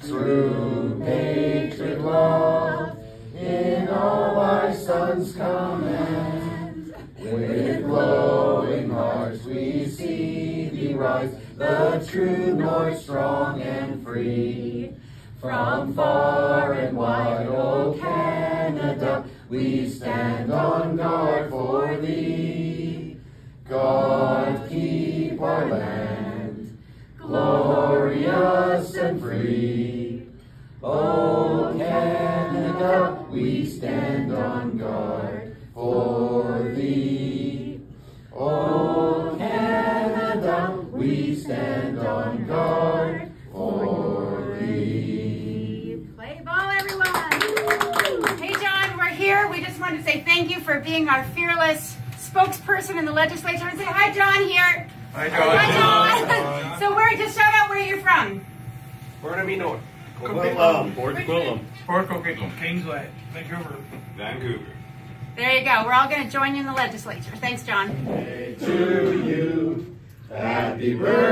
Through patriot love, in all our sons command, with glowing hearts we see thee rise, the true north strong and free. From far and wide, O Canada, we stand on guard glorious and free. O Canada, we stand on guard for thee. O Canada, we stand on guard for thee. Play ball, everyone. Hey, John, we're here. We just wanted to say thank you for being our fearless spokesperson in the legislature. And say hi, John, here. Hi, Hi, John. so, where? Just shout out where you're from. Burnaby Coquitlam. Port Coquitlam. Port Coquitlam. Kingsway. Vancouver. Vancouver. There you go. We're all going to join you in the legislature. Thanks, John. To you, happy birthday, dear